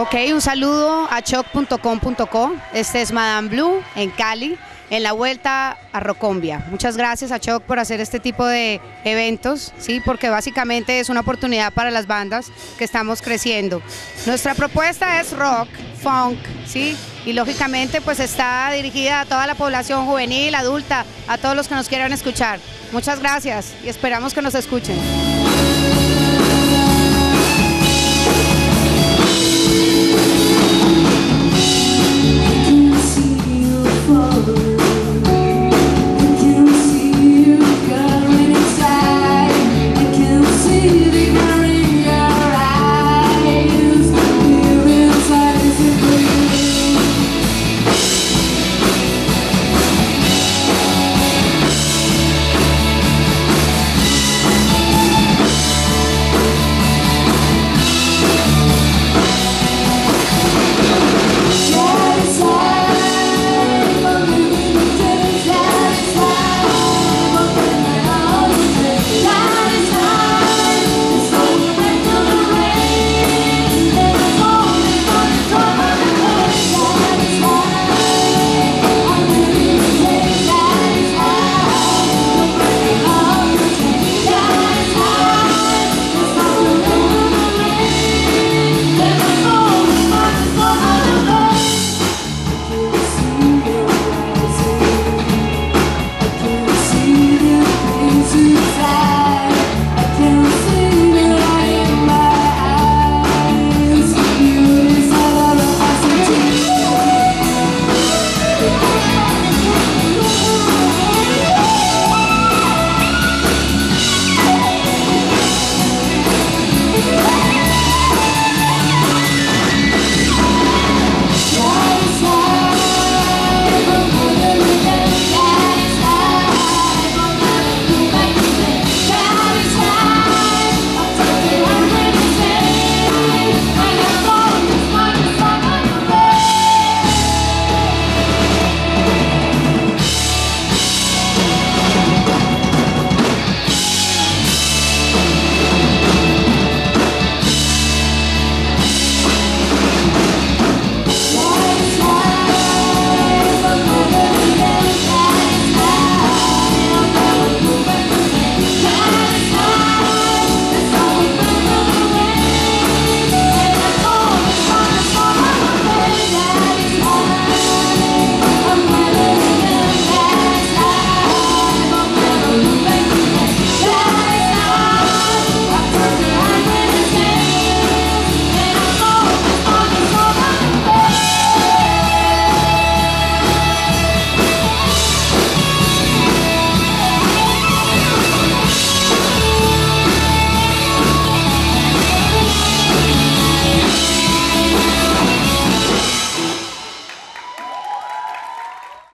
Ok, un saludo a choc.com.co. Este es Madame Blue en Cali, en la vuelta a Rocombia. Muchas gracias a Choc por hacer este tipo de eventos, sí, porque básicamente es una oportunidad para las bandas que estamos creciendo. Nuestra propuesta es rock, funk, sí, y lógicamente pues está dirigida a toda la población juvenil, adulta, a todos los que nos quieran escuchar. Muchas gracias y esperamos que nos escuchen.